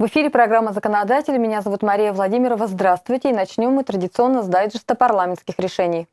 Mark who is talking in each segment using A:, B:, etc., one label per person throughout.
A: В эфире программа «Законодатель». Меня зовут Мария Владимирова. Здравствуйте. И начнем мы традиционно с дайджеста парламентских решений.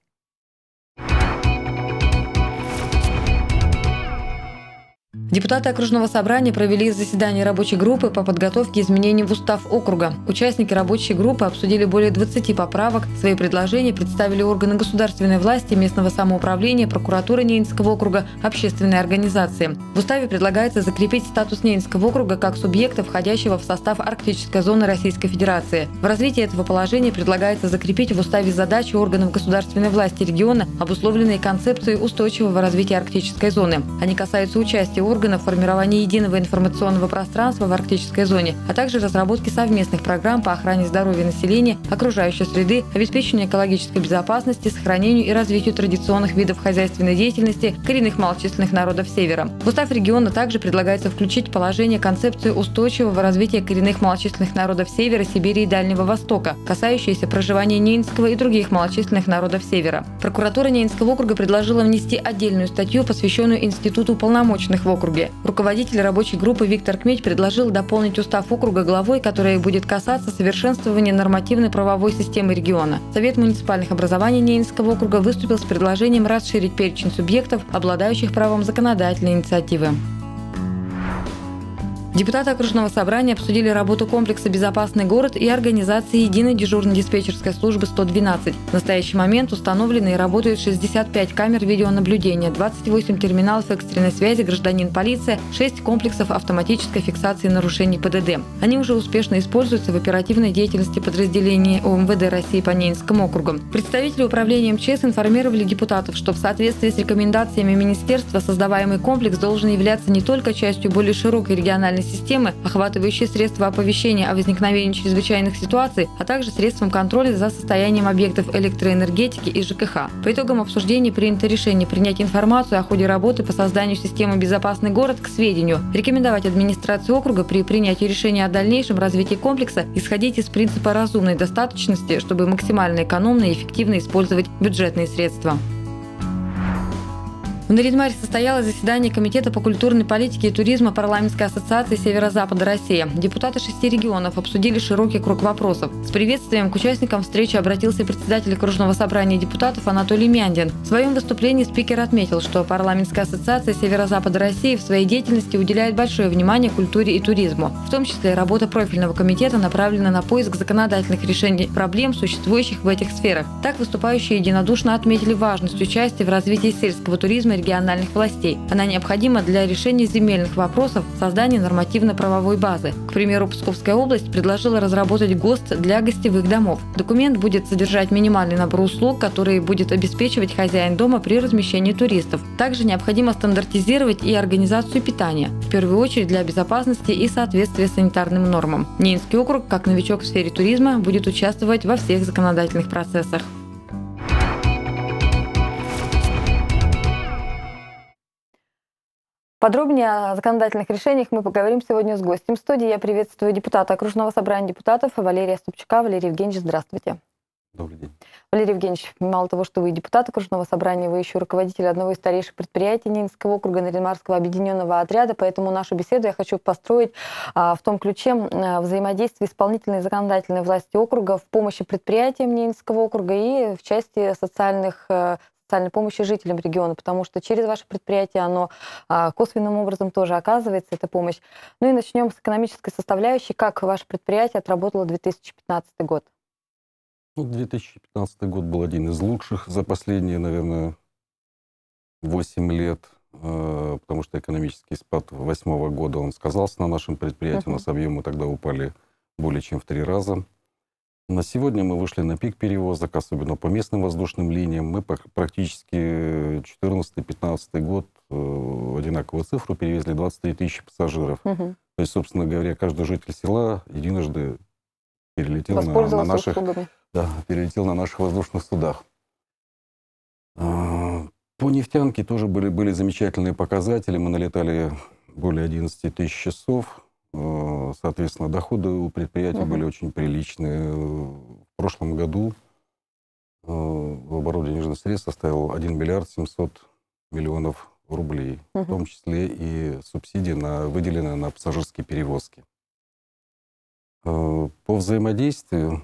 A: Депутаты окружного собрания провели заседание рабочей группы по подготовке изменений в устав округа. Участники рабочей группы обсудили более 20 поправок. Свои предложения представили органы государственной власти, местного самоуправления, прокуратуры Ненецкого округа, общественные организации. В уставе предлагается закрепить статус Ненецкого округа как субъекта, входящего в состав Арктической зоны Российской Федерации. В развитии этого положения предлагается закрепить в уставе задачи органов государственной власти региона, обусловленные концепцией устойчивого развития Арктической зоны. Они касаются участия органов органов формирования единого информационного пространства в арктической зоне, а также разработки совместных программ по охране здоровья населения, окружающей среды, обеспечению экологической безопасности, сохранению и развитию традиционных видов хозяйственной деятельности коренных малочисленных народов Севера. В устав региона также предлагается включить положение концепции устойчивого развития коренных малочисленных народов Севера, Сибири и Дальнего Востока, касающиеся проживания Ненецкого и других малочисленных народов Севера. Прокуратура Ненецкого округа предложила внести отдельную статью, посвященную Институту уполномоченных в округе округе. Руководитель рабочей группы Виктор Кметь предложил дополнить устав округа главой, которая будет касаться совершенствования нормативной правовой системы региона. Совет муниципальных образований Ненецкого округа выступил с предложением расширить перечень субъектов, обладающих правом законодательной инициативы. Депутаты окружного собрания обсудили работу комплекса «Безопасный город» и организации единой дежурно-диспетчерской службы 112. В настоящий момент установлены и работают 65 камер видеонаблюдения, 28 терминалов экстренной связи гражданин-полиция, 6 комплексов автоматической фиксации нарушений ПДД. Они уже успешно используются в оперативной деятельности подразделений ОМВД России по Ненецкому округу. Представители управления МЧС информировали депутатов, что в соответствии с рекомендациями министерства создаваемый комплекс должен являться не только частью более широкой региональной системы, охватывающие средства оповещения о возникновении чрезвычайных ситуаций, а также средством контроля за состоянием объектов электроэнергетики и ЖКХ. По итогам обсуждения принято решение принять информацию о ходе работы по созданию системы «Безопасный город» к сведению, рекомендовать администрации округа при принятии решения о дальнейшем развитии комплекса исходить из принципа разумной достаточности, чтобы максимально экономно и эффективно использовать бюджетные средства. В Наридмаре состоялось заседание Комитета по культурной политике и туризма Парламентской ассоциации Северо-Запада России. Депутаты шести регионов обсудили широкий круг вопросов. С приветствием к участникам встречи обратился председатель окружного собрания депутатов Анатолий Мяндин. В своем выступлении спикер отметил, что Парламентская ассоциация Северо-Запада России в своей деятельности уделяет большое внимание культуре и туризму. В том числе работа профильного комитета направлена на поиск законодательных решений проблем, существующих в этих сферах. Так выступающие единодушно отметили важность участия в развитии сельского туризма региональных властей. Она необходима для решения земельных вопросов, создания нормативно-правовой базы. К примеру, Псковская область предложила разработать ГОСТ для гостевых домов. Документ будет содержать минимальный набор услуг, которые будет обеспечивать хозяин дома при размещении туристов. Также необходимо стандартизировать и организацию питания, в первую очередь для безопасности и соответствия санитарным нормам. Ненецкий округ, как новичок в сфере туризма, будет участвовать во всех законодательных процессах. Подробнее о законодательных решениях мы поговорим сегодня с гостем студии. Я приветствую депутата окружного собрания депутатов Валерия Ступчука. Валерий Евгеньевич, здравствуйте.
B: Добрый день.
A: Валерий Евгеньевич, мало того, что вы депутат окружного собрания, вы еще руководитель одного из старейших предприятий Нинского округа Наринмарского объединенного отряда, поэтому нашу беседу я хочу построить а, в том ключе а, взаимодействия исполнительной и законодательной власти округа в помощи предприятиям Нинского округа и в части социальных а, социальной помощи жителям региона, потому что через ваше предприятие оно а, косвенным образом тоже оказывается, эта помощь. Ну и начнем с экономической составляющей. Как ваше предприятие отработало 2015 год?
B: Ну, 2015 год был один из лучших за последние, наверное, 8 лет, а, потому что экономический спад 2008 года, он сказался на нашем предприятии, uh-huh. у нас объемы тогда упали более чем в три раза. На сегодня мы вышли на пик перевозок, особенно по местным воздушным линиям. Мы практически 14-15 год э, одинаковую цифру перевезли 23 тысячи пассажиров. Угу. То есть, собственно говоря, каждый житель села единожды перелетел на, на наших, да, перелетел на наших воздушных судах. А, по нефтянке тоже были, были замечательные показатели. Мы налетали более 11 тысяч часов. Э, соответственно, доходы у предприятия угу. были очень приличные. В прошлом году э, в обороте денежных средств составил 1 миллиард 700 миллионов рублей, угу. в том числе и субсидии на, выделенные на пассажирские перевозки. По взаимодействию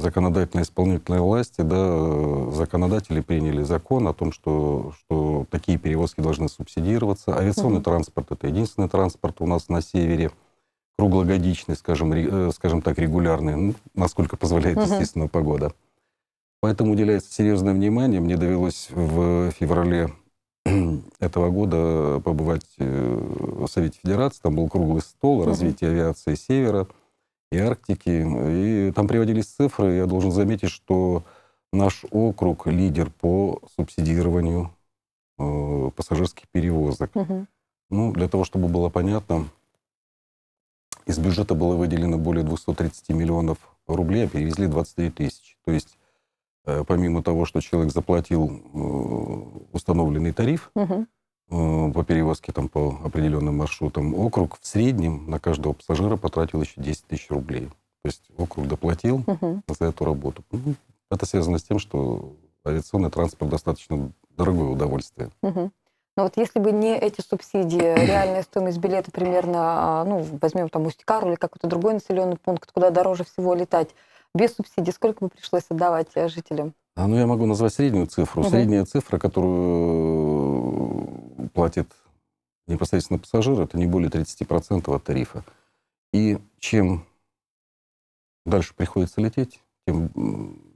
B: законодательной и исполнительной власти, да, законодатели приняли закон о том, что, что такие перевозки должны субсидироваться. Авиационный mm-hmm. транспорт — это единственный транспорт у нас на севере, круглогодичный, скажем, ре, скажем так, регулярный, ну, насколько позволяет, mm-hmm. естественно, погода. Поэтому уделяется серьезное внимание. Мне довелось в феврале этого года побывать э, в Совете Федерации. Там был круглый стол развития авиации Севера и Арктики. И там приводились цифры. Я должен заметить, что наш округ лидер по субсидированию э, пассажирских перевозок. Угу. Ну, для того, чтобы было понятно, из бюджета было выделено более 230 миллионов рублей, а перевезли 23 тысячи. То есть Э, помимо того, что человек заплатил э, установленный тариф угу. По перевозке там, по определенным маршрутам, округ в среднем на каждого пассажира потратил еще 10 тысяч рублей. То есть округ доплатил угу. за эту работу. Ну, это связано с тем, что авиационный транспорт достаточно дорогое удовольствие.
A: Угу. Но вот если бы не эти субсидии, реальная стоимость билета примерно, а, ну, возьмем там Усть-Кару или какой-то другой населенный пункт, куда дороже всего летать, без субсидий сколько бы пришлось отдавать э, жителям?
B: А, ну, я могу назвать среднюю цифру. Угу. Средняя цифра, которую э, платит непосредственно пассажир, это не более 30% от тарифа. И чем дальше приходится лететь, тем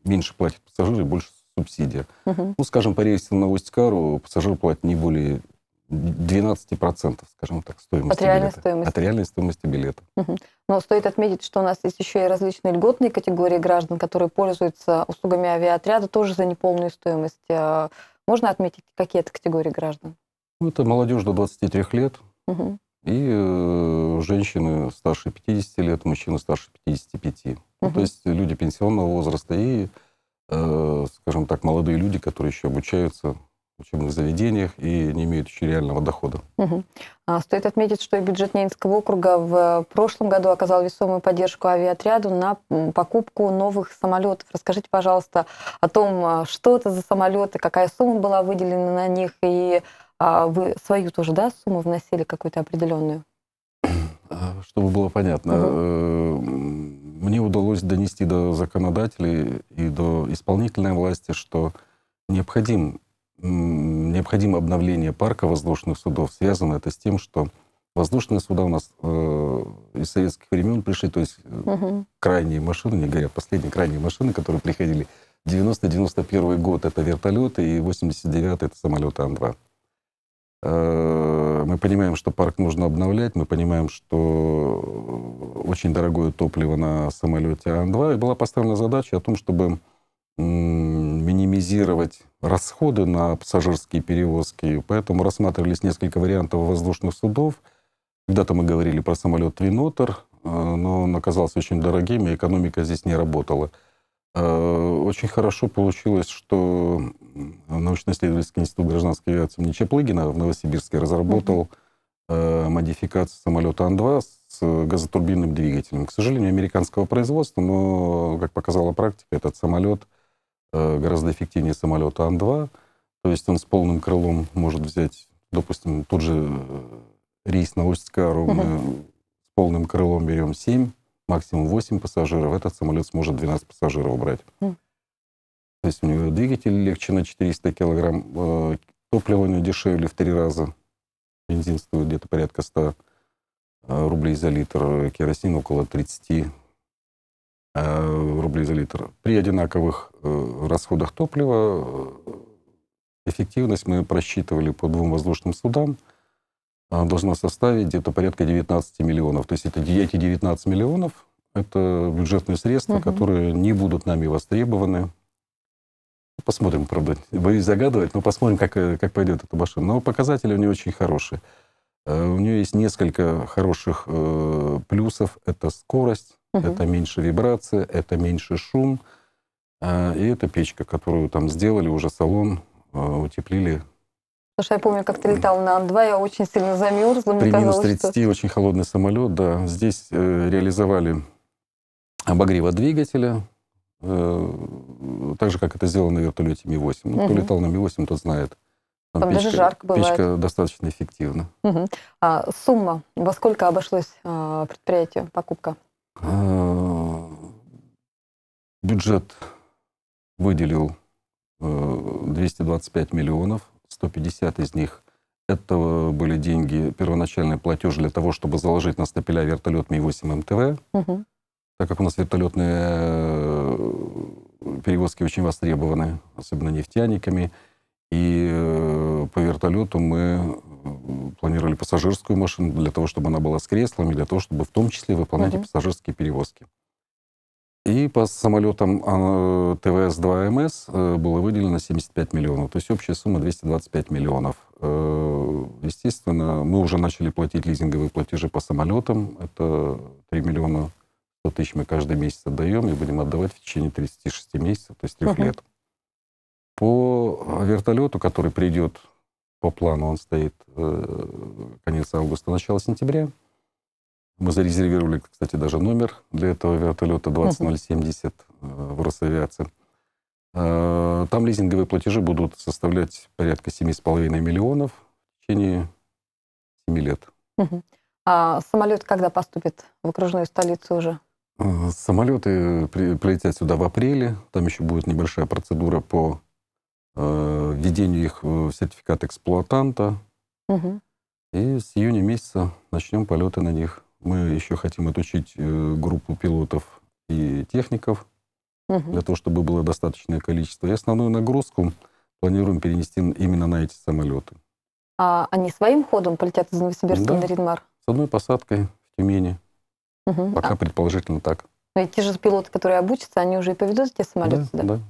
B: меньше платит пассажир и больше субсидия. Угу. Ну, скажем, по рейсам на Усть-Кару пассажир платит не более 12%, скажем так, стоимости
A: От реальной билета. стоимости?
B: От реальной стоимости билета.
A: Угу. Но стоит отметить, что у нас есть еще и различные льготные категории граждан, которые пользуются услугами авиаотряда тоже за неполную стоимость. А можно отметить, какие это категории граждан?
B: Ну, это молодежь до 23 лет угу. и э, женщины старше 50 лет, мужчины старше 55. Угу. Ну, то есть люди пенсионного возраста и, э, скажем так, молодые люди, которые еще обучаются учебных заведениях и не имеют еще реального дохода.
A: Угу. А, стоит отметить, что бюджет Ненецкого округа в прошлом году оказал весомую поддержку авиаотряду на покупку новых самолетов. Расскажите, пожалуйста, о том, а, что это за самолеты, какая сумма была выделена на них, и а, вы свою тоже, да, сумму вносили какую-то определенную?
B: Чтобы было понятно, угу. мне удалось донести до законодателей и до исполнительной власти, что необходим необходимо обновление парка воздушных судов. Связано это с тем, что воздушные суда у нас э, из советских времен пришли, то есть угу. крайние машины, не говоря, последние крайние машины, которые приходили 90-91 год, это вертолеты, и 89 это самолеты Ан-2. Э, мы понимаем, что парк нужно обновлять, мы понимаем, что очень дорогое топливо на самолете Ан-2, и была поставлена задача о том, чтобы минимизировать расходы на пассажирские перевозки. Поэтому рассматривались несколько вариантов воздушных судов. Когда-то мы говорили про самолет Твинотер, э, но он оказался очень дорогим, и экономика здесь не работала. Э, очень хорошо получилось, что научно-исследовательский институт гражданской авиации имени Чаплыгина в Новосибирске разработал mm-hmm. модификацию самолета Ан-2 с газотурбинным двигателем. К сожалению, американского производства, но, как показала практика, этот самолет Э, гораздо эффективнее самолета Ан-2. То есть он с полным крылом может взять, допустим, тот же э, рейс на Усть-Кару, мы с полным крылом берем 7, максимум 8 пассажиров. Этот самолет сможет 12 пассажиров брать. То есть у него двигатель легче на 400 килограмм, э, топливо у него дешевле в три раза. Бензин стоит где-то порядка 100 рублей за литр, керосин около 30 Э, рублей за литр. При одинаковых э, расходах топлива э, эффективность мы просчитывали по двум воздушным судам должна составить где-то порядка 19 миллионов. То есть это, эти 19 миллионов – это бюджетные средства, угу. которые не будут нами востребованы. Посмотрим, правда, боюсь загадывать, но посмотрим, как, как пойдет эта машина. Но показатели у нее очень хорошие. У нее есть несколько хороших плюсов. Это скорость, Угу. Это меньше вибрация, это меньше шум. А, и это печка, которую там сделали, уже салон а, утеплили.
A: Слушай, я помню, как ты летал на Ан-2, я очень сильно замерзла.
B: При минус 30 что... очень холодный самолет, да. Здесь э, реализовали обогрева двигателя, э, так же, как это сделано на вертолете Ми-8. Ну, угу. Кто летал на Ми-8, тот знает.
A: Там, Там печка, даже жарко бывает.
B: Печка достаточно эффективна.
A: Угу. А сумма, во сколько обошлось а, предприятию покупка?
B: Э, бюджет выделил 225 э, миллионов, 150 из них это были деньги, первоначальный платеж для того, чтобы заложить на стапеля вертолет Ми-8 МТВ. Угу. Так как у нас вертолетные перевозки очень востребованы, особенно нефтяниками. И э, по вертолету мы планировали пассажирскую машину для того, чтобы она была с креслами, для того, чтобы в том числе выполнять угу. и пассажирские перевозки. И по самолетам а, ТВС-2МС э, было выделено 75 миллионов. То есть общая сумма 225 миллионов. Э, естественно, мы уже начали платить лизинговые платежи по самолетам. Это 3 миллиона 100 тысяч мы каждый месяц отдаем и будем отдавать в течение 36 месяцев, то есть 3 uh-huh. лет. По вертолету, который придет по плану, он стоит э, конец августа, начало сентября. Мы зарезервировали, кстати, даже номер для этого вертолета 20070 uh-huh. в Росавиации. Э, там лизинговые платежи будут составлять порядка 7,5 миллионов в течение 7 лет.
A: Угу. А самолет когда поступит в окружную столицу уже?
B: Э, самолеты прилетят сюда в апреле. Там еще будет небольшая процедура по э, введению их в сертификат эксплуатанта. Угу. И с июня месяца начнем полеты на них. Мы еще хотим отучить группу пилотов и техников угу. для того, чтобы было достаточное количество. И основную нагрузку планируем перенести именно на эти самолеты.
A: А они своим ходом полетят из Новосибирска да, на Ридмар?
B: С одной посадкой в Тюмени. Угу. Пока а. предположительно так.
A: Но и те же пилоты, которые обучатся, они уже и поведут эти самолеты?
B: Да, да. да.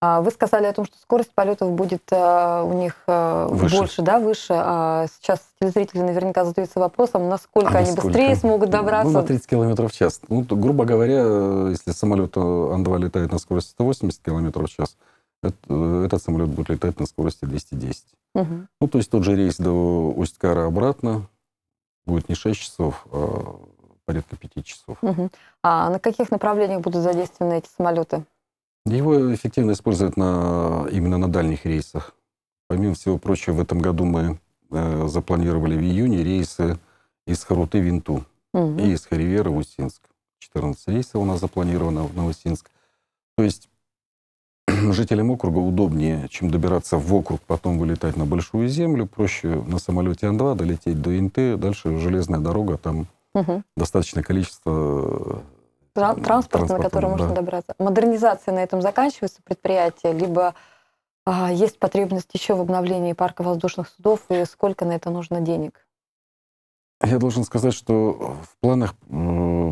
A: А вы сказали о том, что скорость полетов будет э, у них э, выше. больше, да, выше. А сейчас телезрители наверняка задаются вопросом, насколько а они насколько? быстрее смогут добраться.
B: Ну, на 30 км в час. Ну, то, грубо говоря, э, если самолет Ан-2 летает на скорости 180 км в час, это, этот самолет будет летать на скорости 210. Угу. Ну, то есть тот же рейс до Усть-Кара обратно будет не 6 часов, а порядка 5 часов.
A: Угу. А на каких направлениях будут задействованы эти самолеты?
B: Его эффективно используют на, именно на дальних рейсах. Помимо всего прочего, в этом году мы э, запланировали в июне рейсы из Харуты в Винту угу. и из Харивера в Усинск. 14 рейсов у нас запланировано в Новосинск. То есть жителям округа удобнее, чем добираться в округ, потом вылетать на Большую Землю. Проще на самолете Ан-2 долететь до Инты, дальше железная дорога, там угу. достаточное количество
A: транспорт, на который можно да. добраться. Модернизация на этом заканчивается предприятие, либо а, есть потребность еще в обновлении парка воздушных судов, и сколько на это нужно денег?
B: Я должен сказать, что в планах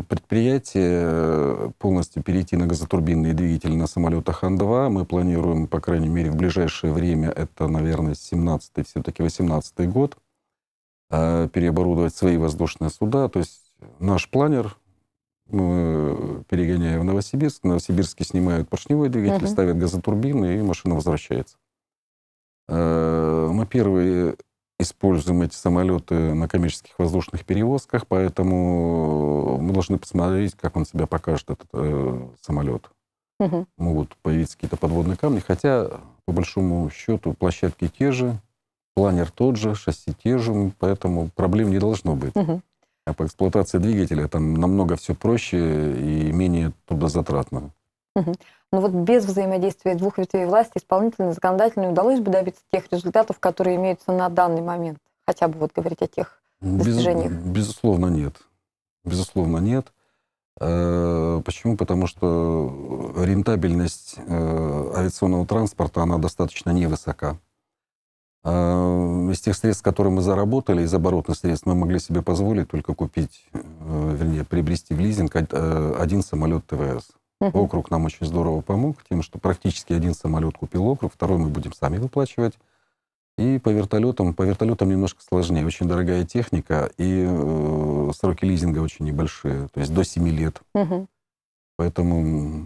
B: предприятия полностью перейти на газотурбинные двигатели на самолетах Ан-2 мы планируем, по крайней мере, в ближайшее время, это, наверное, 17-й, все-таки 18-й год, переоборудовать свои воздушные суда. То есть наш планер мы перегоняем в Новосибирск. В Новосибирске снимают поршневой двигатель, uh-huh. ставят газотурбины, и машина возвращается. Э, мы первые используем эти самолеты на коммерческих воздушных перевозках, поэтому мы должны посмотреть, как он себя покажет, этот э, самолет. Угу. Могут появиться какие-то подводные камни, хотя, по большому счету, площадки те же, планер тот же, шасси те же, поэтому проблем не должно быть. Угу. А по эксплуатации двигателя там намного все проще и менее трудозатратно.
A: Угу. Но вот без взаимодействия двух ветвей власти, исполнительной и законодательной, удалось бы добиться тех результатов, которые имеются на данный момент? Хотя бы вот говорить о тех достижениях.
B: Без, безусловно, нет. Безусловно, нет. Э, почему? Потому что рентабельность э, авиационного транспорта, она достаточно невысока. А, из тех средств, которые мы заработали, из оборотных средств, мы могли себе позволить только купить, э, вернее, приобрести в лизинг э, один самолет ТВС. Угу. Округ нам очень здорово помог тем, что практически один самолет купил округ, второй мы будем сами выплачивать. И по вертолетам, по вертолетам немножко сложнее. Очень дорогая техника, и э, сроки лизинга очень небольшие, то есть до 7 лет. Угу. Поэтому,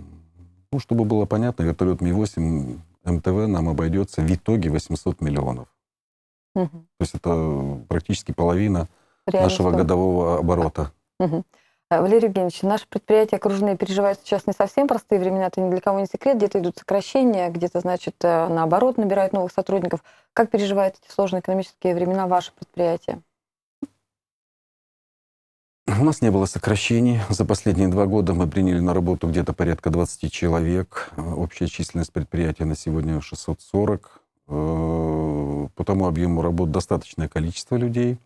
B: ну, чтобы было понятно, вертолет Ми-8 МТВ нам обойдется в итоге 800 миллионов. Угу. То есть это практически половина Реально нашего что? годового оборота.
A: Угу. Валерий Евгеньевич, наши предприятия окружные переживают сейчас не совсем простые времена, это ни для кого не секрет, где-то идут сокращения, где-то, значит, э, наоборот, набирают новых сотрудников. Как переживают эти сложные экономические времена ваше предприятие?
B: У нас не было сокращений. За последние два года мы приняли на работу где-то порядка 20 человек. Общая численность предприятия на сегодня 640. Э, по тому объему работ достаточное количество людей.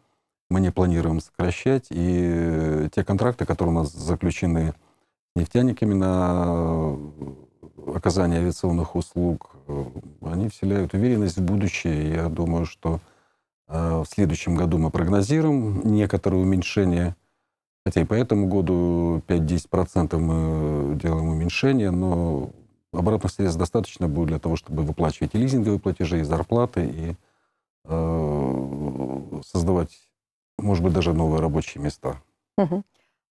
B: Мы не планируем сокращать. И те контракты, которые у нас заключены нефтяниками на оказание авиационных услуг, э, они вселяют уверенность в будущее. Я думаю, что э, в следующем году мы прогнозируем некоторое уменьшение Хотя и по этому году 5-10% мы делаем уменьшение, но обратных средств достаточно будет для того, чтобы выплачивать и лизинговые платежи, и зарплаты, и э, создавать, может быть, даже новые рабочие места.
A: Угу.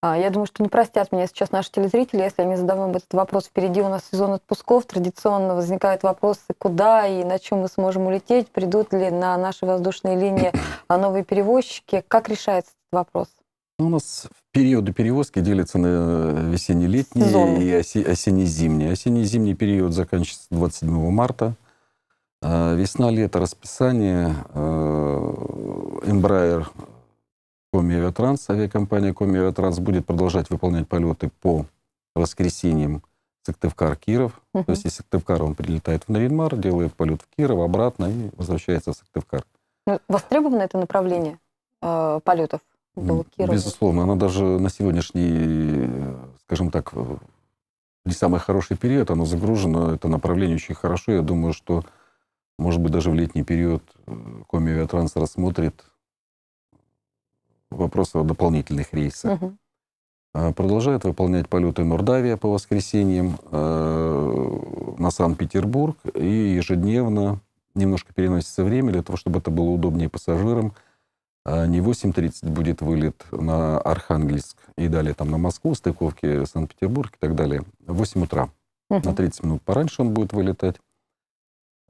A: А, я думаю, что не простят меня сейчас наши телезрители, если я не задам вам этот вопрос. Впереди у нас сезон отпусков. Традиционно возникают вопросы, куда и на чем мы сможем улететь, придут ли на наши воздушные линии новые перевозчики. Как решается этот вопрос?
B: У нас периоды перевозки делятся на весенне-летние и оси- осенне-зимние. Осенне-зимний период заканчивается 27 марта. А, весна-лето расписание. А, Embraer Коми Авиатранс, авиакомпания Коми Авиатранс будет продолжать выполнять полеты по воскресеньям Сыктывкар-Киров. Uh-huh. То есть из Сыктывкара он прилетает в Наринмар, делает полет в Киров, обратно и возвращается в Сыктывкар.
A: Ну, востребовано это направление э, полетов?
B: Блокировать. Безусловно, она даже на сегодняшний, скажем так, не самый хороший период, оно загружено, это направление очень хорошо. Я думаю, что, может быть, даже в летний период э, Коми Авиатранс рассмотрит вопросы о дополнительных рейсах. Угу. Продолжает выполнять полеты Нордавия по воскресеньям э, на Санкт-Петербург. И ежедневно немножко переносится время для того, чтобы это было удобнее пассажирам а не 8.30 будет вылет на Архангельск и далее там на Москву, стыковки Санкт-Петербург и так далее. В 8 утра. Uh-huh. На 30 минут пораньше он будет вылетать.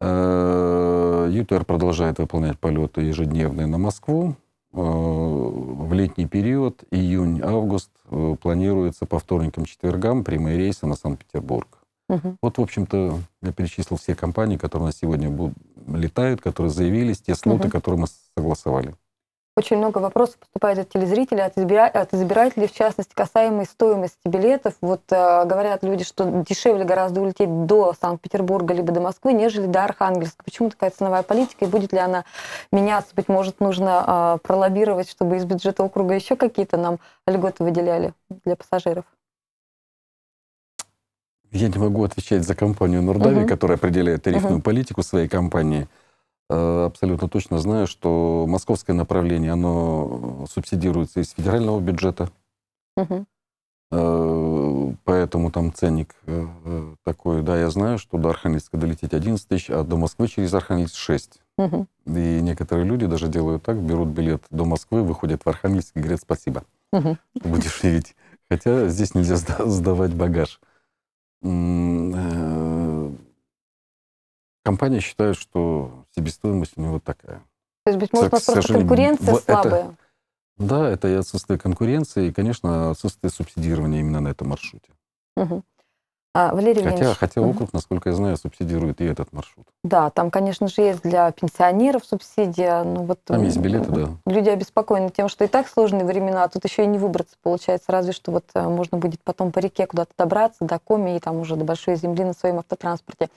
B: Э, ЮТР продолжает выполнять полеты ежедневные на Москву. Э, в летний период, июнь-август, э, планируется по вторникам, четвергам прямые рейсы на Санкт-Петербург. Угу. Вот, в общем-то, я перечислил все компании, которые на сегодня будут, летают, которые заявились, те слоты, угу. которые мы согласовали.
A: Очень много вопросов поступает от телезрителей, от, избира... от избирателей, в частности, касаемой стоимости билетов. Вот э, говорят люди, что дешевле гораздо улететь до Санкт-Петербурга либо до Москвы, нежели до Архангельска. Почему такая ценовая политика и будет ли она меняться? Быть может, нужно э, пролоббировать, чтобы из бюджета округа еще какие-то нам льготы выделяли для пассажиров?
B: Я не могу отвечать за компанию Нордави, угу. которая определяет тарифную угу. политику своей компании. Э, абсолютно точно знаю, что московское направление, оно субсидируется из федерального бюджета. Угу. Поэтому там ценник э, такой. Да, я знаю, что до Архангельска долететь 11 тысяч, а до Москвы через Архангельск 6. Угу. И некоторые люди даже делают так, берут билет до Москвы, выходят в Архангельск и говорят спасибо. Угу. Будешь видеть. Хотя здесь нельзя сдавать багаж. Компания считает, что себестоимость у него такая.
A: То есть, быть может, у нас просто конкуренция слабая? Это,
B: да, это и отсутствие конкуренции, и, конечно, отсутствие субсидирования именно на этом маршруте. Угу. А, Валерий хотя, хотя угу. округ, насколько я знаю, субсидирует и этот маршрут.
A: Да, там, конечно же, есть для пенсионеров субсидия.
B: Ну, вот, там есть билеты, да.
A: Люди обеспокоены тем, что и так сложные времена, а тут еще и не выбраться получается. Разве что вот э, можно будет потом по реке куда-то добраться, до Коми и там уже до Большой Земли на своем автотранспорте.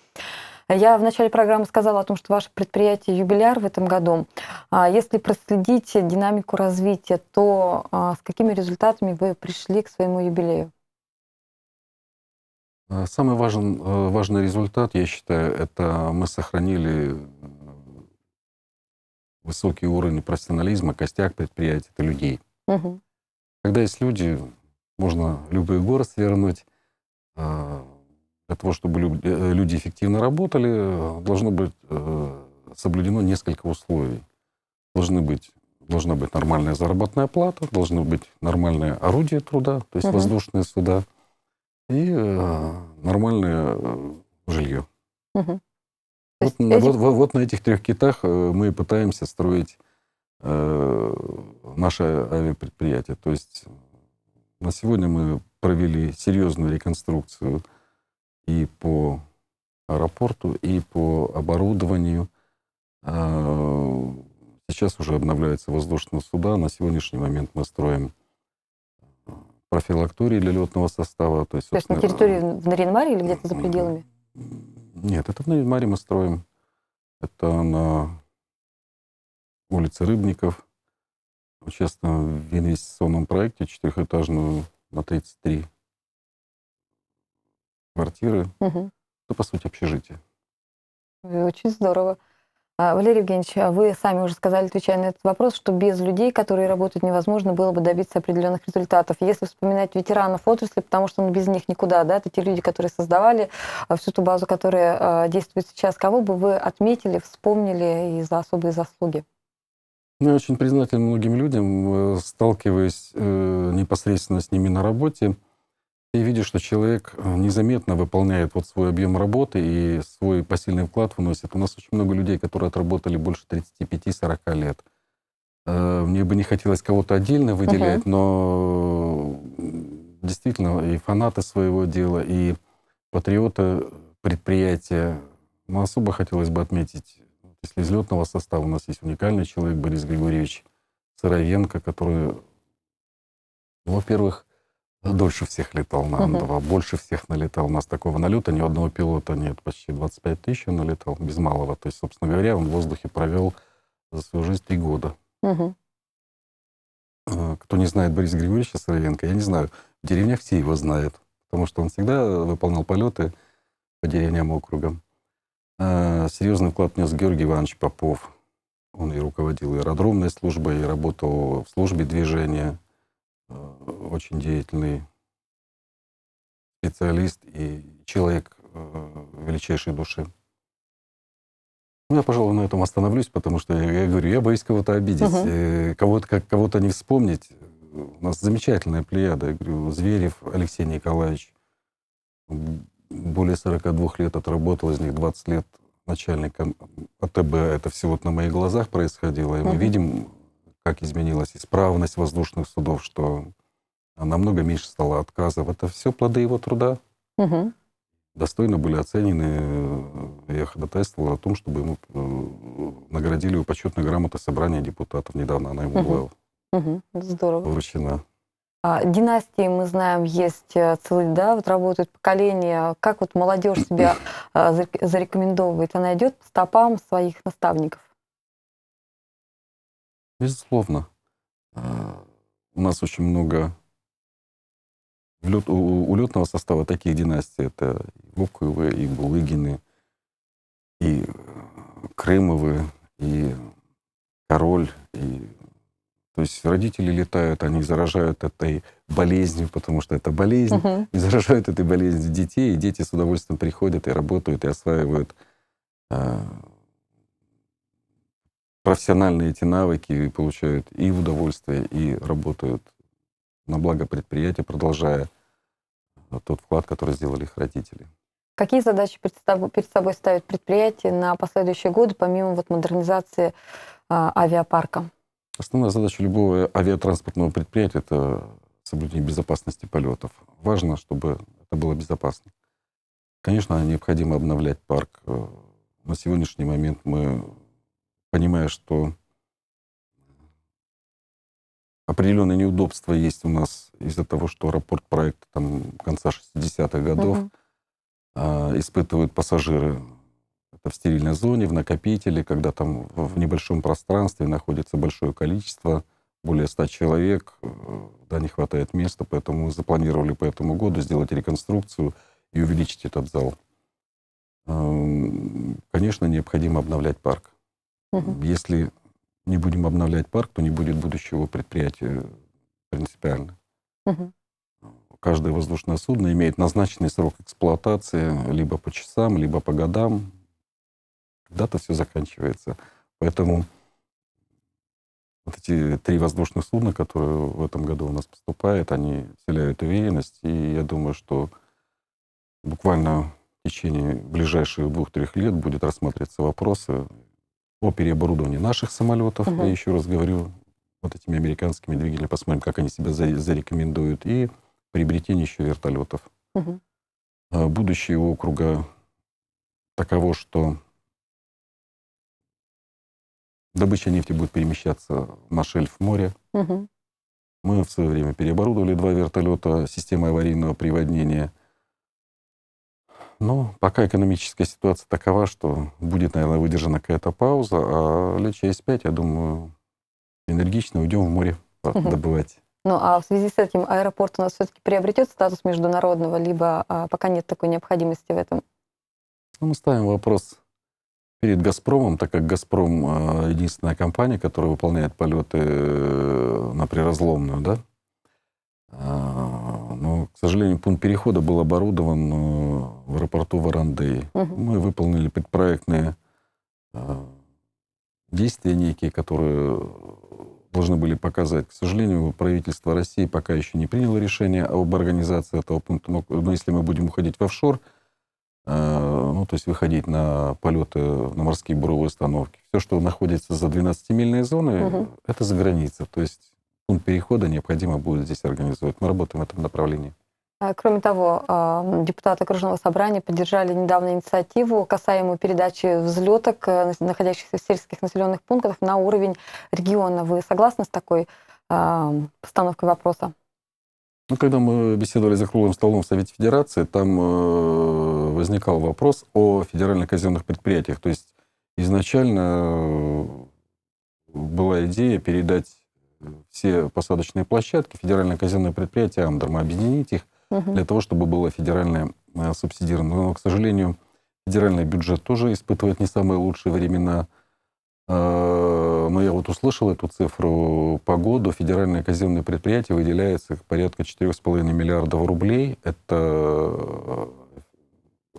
A: Я в начале программы сказала о том, что ваше предприятие юбиляр в этом году. А если проследить динамику развития, то а, с какими результатами вы пришли к своему юбилею?
B: А, самый важен, э, важный результат, я считаю, это мы сохранили э, высокий уровень профессионализма, костяк предприятия, это людей. Угу. Когда есть люди, можно любые горы свернуть, для того, чтобы э, люди эффективно работали, должно быть э, соблюдено несколько условий. Должны быть, должна быть нормальная заработная плата, должно быть нормальное орудие труда, то есть угу. воздушные суда, и э, нормальное жилье. Угу. Вот, эти... вот, вот, вот на этих трех китах мы пытаемся строить э, наше авиапредприятие. То есть на сегодня мы провели серьезную реконструкцию и по аэропорту, и по оборудованию. А, сейчас уже обновляются воздушные суда. На сегодняшний момент мы строим профилактории для летного состава.
A: То есть, то есть на территории в Наринмаре или где-то за пределами?
B: Нет, это в Наринмаре мы строим. Это на улице Рыбников. Участвуем в инвестиционном проекте четырехэтажную на 33 квартиры. Угу. Это, по сути, общежитие.
A: Очень здорово. А, Валерий Евгеньевич, а вы сами уже сказали, отвечая на этот вопрос, что без людей, которые работают, невозможно было бы добиться определенных результатов. Если вспоминать ветеранов отрасли, потому что ну, без них никуда, да, это те люди, которые создавали а, всю ту базу, которая действует сейчас, кого бы вы отметили, вспомнили и за особые заслуги?
B: Ну, я очень признателен многим людям, э, сталкиваясь э, непосредственно с ними на работе и видишь, что человек э, незаметно выполняет вот свой объем работы и свой посильный вклад вносит. У нас очень много людей, которые отработали больше 35-40 лет. Э, мне бы не хотелось кого-то отдельно выделять, uh-huh. но действительно и фанаты своего дела, и патриоты предприятия. Но особо хотелось бы отметить, если из летного состава у нас есть уникальный человек Борис Григорьевич Сыровенко, который, во-первых, Дольше всех летал на Ан-2, больше всех налетал. У нас такого налета ни одного пилота нет. Почти 25 тысяч налетал, без малого. То есть, собственно говоря, он в воздухе провел за свою жизнь три года. Угу. Кто не знает Бориса Григорьевича Сыровенко, я не знаю. В деревнях все его знают, потому что он всегда выполнял полеты по деревням округам. А, серьезный вклад внес Георгий Иванович Попов. Он и руководил аэродромной службой, и работал в службе движения Э, очень деятельный специалист и человек э, величайшей души. Ну, я, пожалуй, на этом остановлюсь, потому что я, я говорю, я боюсь кого-то обидеть, uh-huh. кого-то, как, кого-то не вспомнить. У нас замечательная плеяда. Я говорю, Зверев Алексей Николаевич, более 42 лет отработал, из них 20 лет начальником АТБ. Это все вот на моих глазах происходило. И uh-huh. мы видим как изменилась исправность воздушных судов, что намного меньше стало отказов. Это все плоды его труда. Угу. Достойно были оценены. Я ходатайствовал о том, чтобы ему э, наградили его почетной грамотой собрания депутатов. Недавно она ему угу. была угу. Здорово. вручена.
A: А, династии, мы знаем, есть э, целые, да, вот работают поколения. Как вот молодежь себя э, зарекомендовывает? Она идет по стопам своих наставников?
B: Безусловно. А, у нас очень много у летного состава таких династий. Это и Вовковы, и Булыгины, и э, Крымовы, и Король. И... То есть родители летают, они заражают этой болезнью, потому что это болезнь, uh-huh. и заражают этой болезнью детей, и дети с удовольствием приходят и работают, и осваивают а, профессиональные эти навыки получают и удовольствие, и работают на благо предприятия, продолжая тот вклад, который сделали их родители.
A: Какие задачи перед собой ставит предприятие на последующие годы, помимо вот модернизации а, авиапарка?
B: Основная задача любого авиатранспортного предприятия – это соблюдение безопасности полетов. Важно, чтобы это было безопасно. Конечно, необходимо обновлять парк. На сегодняшний момент мы понимая, что определенные неудобства есть у нас из-за того, что аэропорт проект там конца 60-х годов угу. а, испытывают пассажиры. Это в стерильной зоне, в накопителе, когда там в небольшом пространстве находится большое количество, более 100 человек, э, да, не хватает места, поэтому мы запланировали по этому году сделать реконструкцию и увеличить этот зал. Конечно, необходимо обновлять парк. Угу. Если не будем обновлять парк, то не будет будущего предприятия принципиально. Угу. Каждое воздушное судно имеет назначенный срок эксплуатации либо по часам, либо по годам. Когда-то все заканчивается. Поэтому вот эти три воздушных судна, которые в этом году у нас поступают, они вселяют уверенность. И я думаю, что буквально в течение ближайших двух-трех лет будет рассматриваться вопросы о переоборудовании наших самолетов. Угу. Я еще раз говорю, вот этими американскими двигателями, посмотрим, как они себя зарекомендуют, и приобретение еще вертолетов. Угу. Будущее округа таково, что добыча нефти будет перемещаться на шельф моря. Угу. Мы в свое время переоборудовали два вертолета системой аварийного приводнения. Но пока экономическая ситуация такова, что будет, наверное, выдержана какая-то пауза, а лет через пять, я думаю, энергично уйдем в море добывать.
A: Ну, а в связи с этим аэропорт у нас все-таки приобретет статус международного, либо а, пока нет такой необходимости в этом?
B: Ну, мы ставим вопрос перед «Газпромом», так как «Газпром» а, — единственная компания, которая выполняет полеты э, на приразломную, да? Но, к сожалению, пункт перехода был оборудован э, в аэропорту Варандей. Угу. Мы выполнили предпроектные действия некие, которые должны были показать. К сожалению, правительство России пока еще не приняло решение об организации этого пункта. Но, но если мы будем уходить в офшор, э, ну, то есть выходить на полеты, на морские буровые установки, все, что находится за 12-мильной зоной, угу. это за границей. То есть пункт перехода необходимо будет здесь организовать. Мы работаем в этом направлении.
A: А, кроме того, а, депутаты окружного собрания поддержали недавно инициативу, касаемую передачи взлеток, э, находящихся в сельских населенных пунктах, на уровень региона. Вы согласны с такой а, постановкой вопроса?
B: Ну, когда мы беседовали за круглым столом в Совете Федерации, там э, возникал вопрос о федеральных казенных предприятиях. То есть изначально э, была идея передать все посадочные площадки, федеральное казенное предприятие Амдерма, объединить их угу. для того, чтобы было федеральное э, субсидирование. Но, к сожалению, федеральный бюджет тоже испытывает не самые лучшие времена. Э, но я вот услышал эту цифру по году. Федеральное казенное предприятие выделяется порядка 4,5 миллиардов рублей. Это э,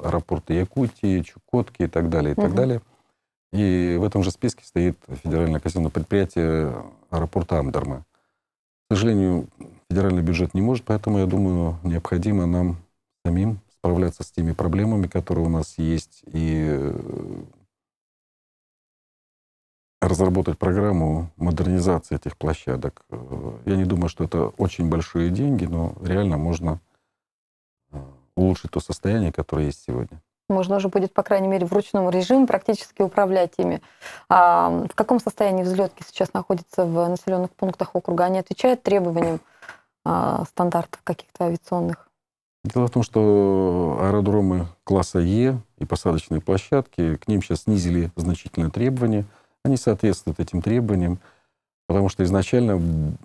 B: аэропорты Якутии, Чукотки и так далее, и угу. так далее. И в этом же списке стоит федеральное казенное предприятие аэропорта Амдерма. К сожалению, федеральный бюджет не может, поэтому, я думаю, необходимо нам самим справляться с теми проблемами, которые у нас есть, и э, разработать программу модернизации этих площадок. Я не думаю, что это очень большие деньги, но реально можно э, улучшить то состояние, которое есть сегодня.
A: Можно уже будет, по крайней мере, в ручном режиме практически управлять ими. А в каком состоянии взлетки сейчас находятся в населенных пунктах округа? Они отвечают требованиям а, стандартов каких-то авиационных?
B: Дело в том, что аэродромы класса Е и посадочные площадки, к ним сейчас снизили значительные требования. Они соответствуют этим требованиям. Потому что изначально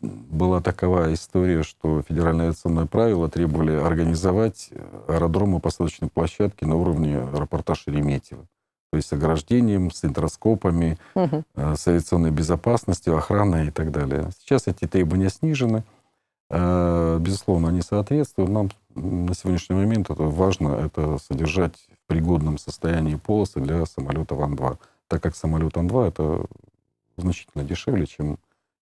B: была такова история, что федеральное авиационное правило требовали организовать аэродромы посадочной площадки на уровне аэропорта Шереметьево. То есть с ограждением, с интроскопами, угу. с авиационной безопасностью, охраной и так далее. Сейчас эти требования снижены. Э, безусловно, они соответствуют. Нам на сегодняшний момент это важно это содержать в пригодном состоянии полосы для самолета Ан-2. Так как самолет Ан-2 это значительно дешевле, чем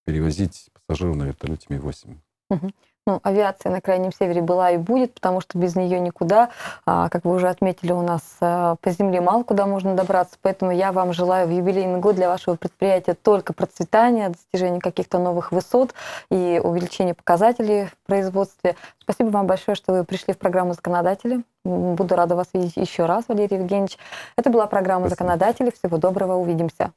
B: перевозить пассажиров на вертолете Ми-8.
A: Угу. Ну, авиация на Крайнем Севере была и будет, потому что без нее никуда. А, как вы уже отметили, у нас а, по земле мало куда можно добраться. Поэтому я вам желаю в юбилейный год для вашего предприятия только процветания, достижения каких-то новых высот и увеличения показателей в производстве. Спасибо вам большое, что вы пришли в программу «Законодатели». Буду рада вас видеть еще раз, Валерий Евгеньевич. Это была программа Спасибо. «Законодатели». Всего доброго, увидимся.